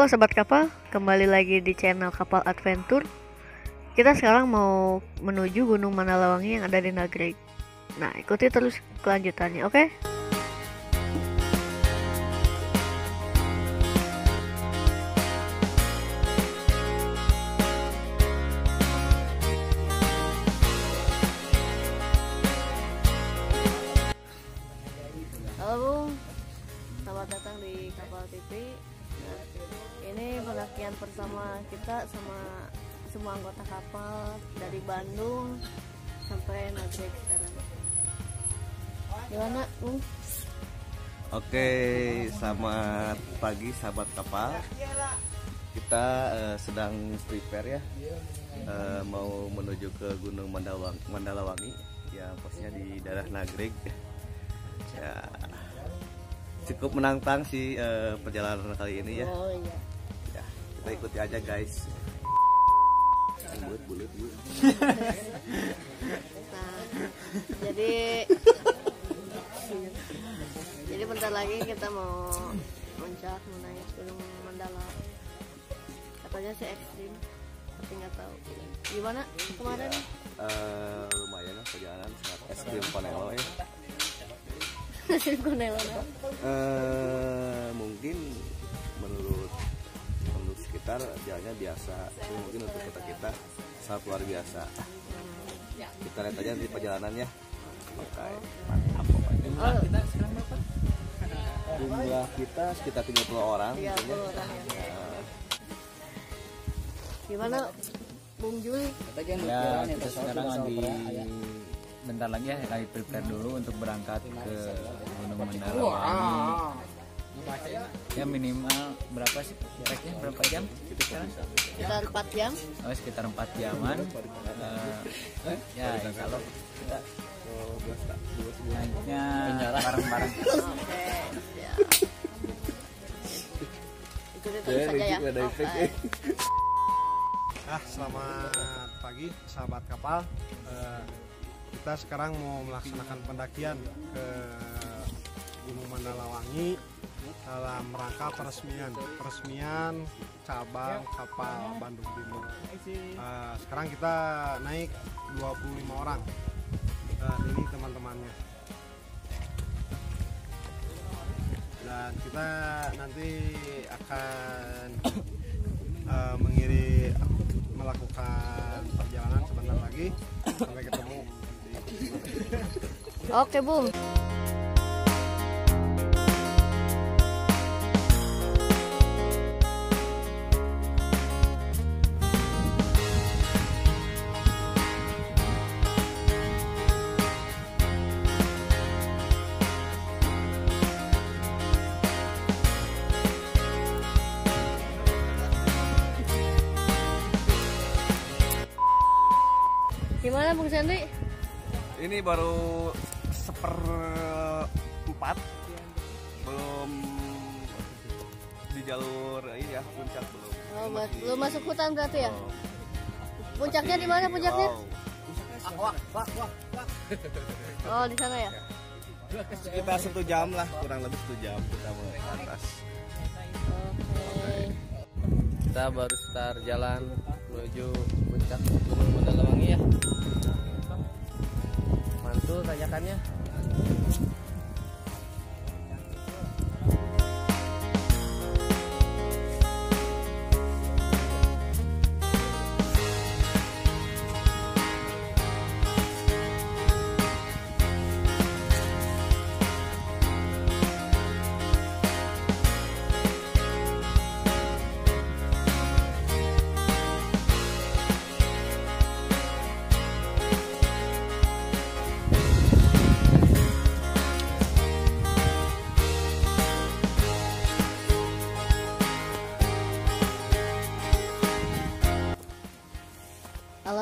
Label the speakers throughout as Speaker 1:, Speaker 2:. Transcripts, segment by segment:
Speaker 1: Halo sobat kapal, kembali lagi di channel Kapal Adventure. Kita sekarang mau menuju Gunung Mandalawangi yang ada di Nagreg. Nah, ikuti terus kelanjutannya, oke? Halo kita sama semua anggota kapal dari Bandung sampai Nagreg sekarang. Gimana, Bung?
Speaker 2: Oke, selamat pagi sahabat kapal. Kita eh, sedang prepare ya, eh, mau menuju ke Gunung Mandalawang, Mandalawangi, ya posnya di daerah Nagreg. Ya, cukup menantang sih eh, perjalanan kali ini ya.
Speaker 1: Oh iya.
Speaker 2: Ya, kita ikuti aja guys. Bulut, bulut, bulut.
Speaker 1: Nah, jadi jadi bentar lagi kita mau muncak mau naik gunung Mandala. Katanya sih ekstrim, tapi nggak tahu. Gimana kemarin?
Speaker 2: Eh, lumayan lah perjalanan sangat ekstrim Panelo ya.
Speaker 1: Konelona.
Speaker 2: Eh, mungkin sekitar jalannya biasa. Tapi mungkin untuk kita kita sangat luar biasa. Kita lihat aja nanti perjalanannya oke mantap pokoknya.
Speaker 1: Oh,
Speaker 2: jumlah kita sekitar 30 orang
Speaker 1: 30
Speaker 2: mungkin ya.
Speaker 1: orang ya. Gimana Bung Jul?
Speaker 3: ya kita sekarang lagi bentar lagi ya lagi prepare dulu untuk berangkat ke Gunung Mandalawangi ya minimal berapa sih treknya berapa jam sekarang
Speaker 1: Sekitar 4 jam.
Speaker 3: oh sekitar 4 jaman Eh, ya insya Allah kita naiknya bareng-bareng
Speaker 1: Oke, siap. Ikuti terus saja ya.
Speaker 2: ada efek,
Speaker 1: Oke.
Speaker 2: eh.
Speaker 4: Ah, selamat pagi sahabat kapal. Eh, kita sekarang mau melaksanakan pendakian ke Gunung Mandalawangi dalam rangka peresmian peresmian cabang kapal Bandung Timur. Eh, sekarang kita naik 25 orang. Dan ini teman-temannya. Dan kita nanti akan eh, mengiri melakukan perjalanan sebentar lagi sampai ketemu
Speaker 1: Oke, Bung. Bung Sandy?
Speaker 2: ini baru seperempat belum di jalur ini ya puncak belum
Speaker 1: Oh,
Speaker 2: Ini
Speaker 1: ma-
Speaker 2: masih-
Speaker 1: belum masuk hutan berarti ya?
Speaker 2: Oh,
Speaker 1: Puncaknya di mana puncaknya?
Speaker 2: wow.
Speaker 1: Oh, di sana ya?
Speaker 2: sekitar satu jam lah kurang lebih satu jam kita mau ke atas
Speaker 1: Oke.
Speaker 3: kita baru start jalan menuju puncak Gunung Mandalawangi ya. Mantul tanyakannya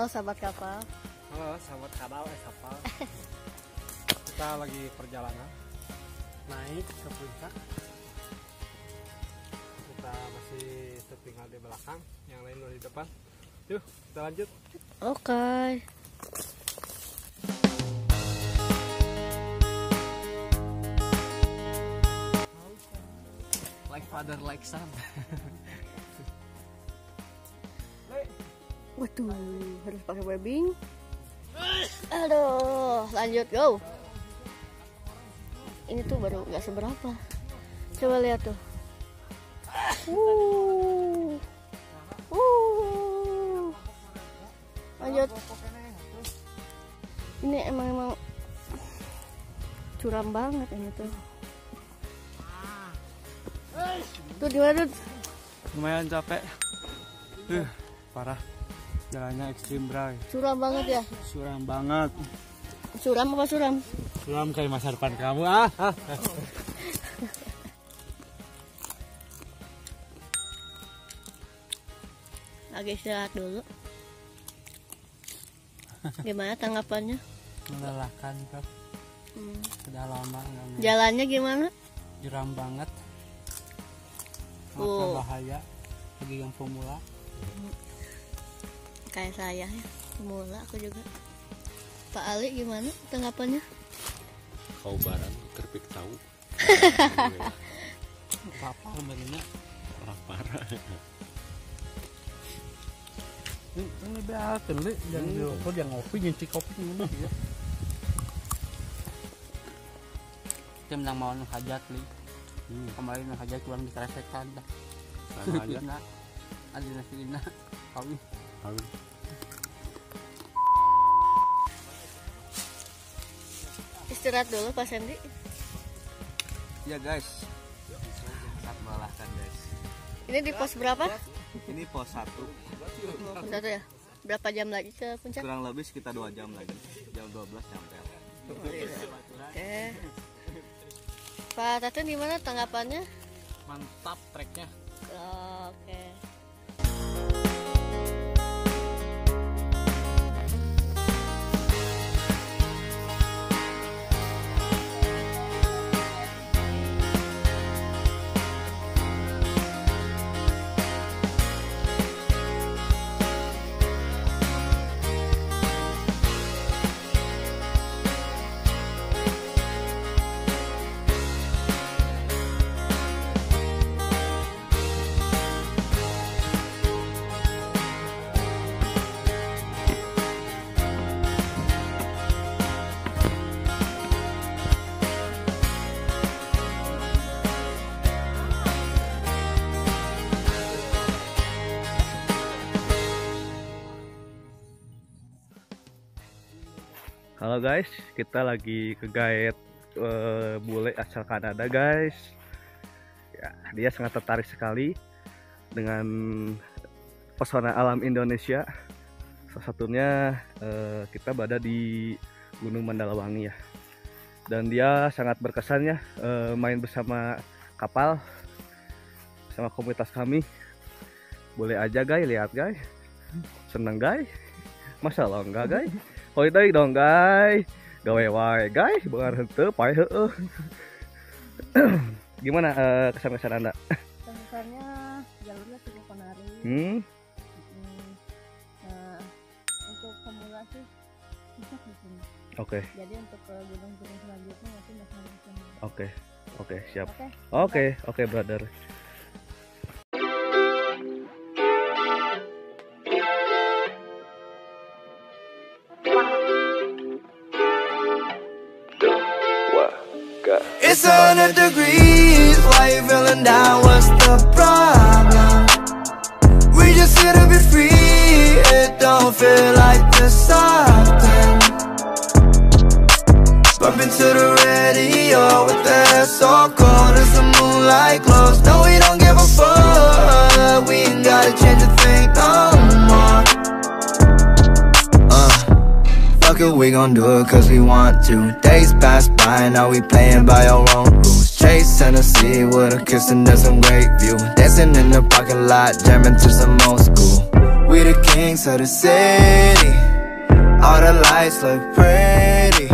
Speaker 1: Halo sahabat kapal.
Speaker 4: halo sahabat kapal eh kapal. Kita lagi perjalanan. Naik ke puncak. Kita masih tertinggal di belakang yang lain udah di depan. Yuk kita lanjut.
Speaker 1: Oke.
Speaker 3: father like son
Speaker 1: waduh harus pakai webbing. Aduh lanjut go. Ini tuh baru nggak seberapa. Coba lihat tuh. Uh uh lanjut. Ini emang emang curam banget ini tuh. Tuh gimana tuh
Speaker 4: lumayan capek. Uh, parah jalannya ekstrim bray.
Speaker 1: Curam banget ya?
Speaker 4: Suram banget.
Speaker 1: Curam apa suram?
Speaker 4: Suram kayak masa depan kamu. Ah, ah.
Speaker 1: lagi istirahat dulu. Gimana tanggapannya?
Speaker 4: Melelahkan kak
Speaker 1: Hmm.
Speaker 4: sudah lama nggak
Speaker 1: jalannya gimana?
Speaker 4: Jeram banget.
Speaker 1: Oh.
Speaker 4: maka bahaya. Bagi yang pemula
Speaker 1: kayak saya ya mula aku juga. Pak Ali gimana tanggapannya?
Speaker 2: Kau barang kerpik tahu.
Speaker 4: Apa sebenarnya
Speaker 2: parah.
Speaker 4: Ini biasa li. Jangan di rokok jangan ngopi nyinci kopi ini ya. Tim yang mau hajat li. Kemarin hajat kurang dikeresekan dah. Hajat? Nak ada nasi ina kawin
Speaker 1: istirahat dulu Pak Sandy.
Speaker 2: Ya guys. Sangat melelahkan guys.
Speaker 1: Ini di pos berapa?
Speaker 2: Ini pos satu.
Speaker 1: Pos satu ya? Berapa jam lagi ke puncak?
Speaker 2: Kurang lebih sekitar dua jam lagi. Jam 12 nyampe
Speaker 1: oke Pak Tatun gimana tanggapannya?
Speaker 4: Mantap treknya
Speaker 1: oke
Speaker 2: Halo guys, kita lagi ke guide eh, bule asal Kanada guys. Ya, dia sangat tertarik sekali dengan pesona alam Indonesia. Salah satunya eh, kita berada di Gunung Mandalawangi ya. Dan dia sangat berkesan ya eh, main bersama kapal sama komunitas kami. Boleh aja guys, lihat guys. Seneng guys. Masa lo enggak guys? Teh dong guys. Gawe wae guys, beungar henteu pae heueuh. Gimana eh, kesan-kesan Anda?
Speaker 1: Kesannya jalurnya cukup menarik.
Speaker 2: Hmm,
Speaker 1: Hmm, Nah, untuk pemula sih cocok di sini.
Speaker 2: oke,
Speaker 1: Jadi untuk ke gunung-gunung selanjutnya masih masih di sini.
Speaker 2: oke. Oke, siap.
Speaker 1: Oke.
Speaker 2: Oke, oke brother.
Speaker 5: Feel like this often. Bumping to the radio with the hair so cold as the moonlight glows. No, we don't give a fuck. We ain't gotta change a thing no more. Uh. Fuck it, we gon' do it cause we want to Days pass by, and now we playing by our own rules Chase Tennessee with a kiss and there's some great view Dancing in the parking lot, jamming to some old school We the kings of the city. All the lights look pretty.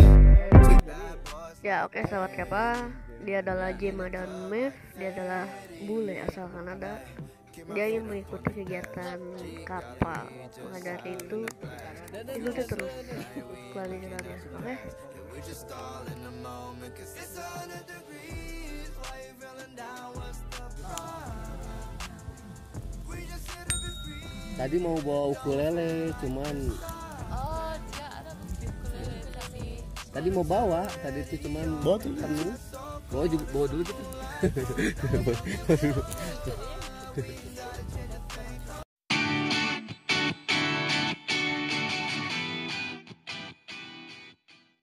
Speaker 1: Ya oke sahabat kapal Dia adalah Jema dan Mev Dia adalah bule asal Kanada Dia ingin mengikuti kegiatan kapal Maka dari itu Ikuti terus. Kelanjutannya Oke?
Speaker 5: We
Speaker 6: tadi mau bawa ukulele cuman tadi mau bawa tadi itu cuman
Speaker 2: Bawa tuh.
Speaker 6: penuh bawa juga bawa dulu gitu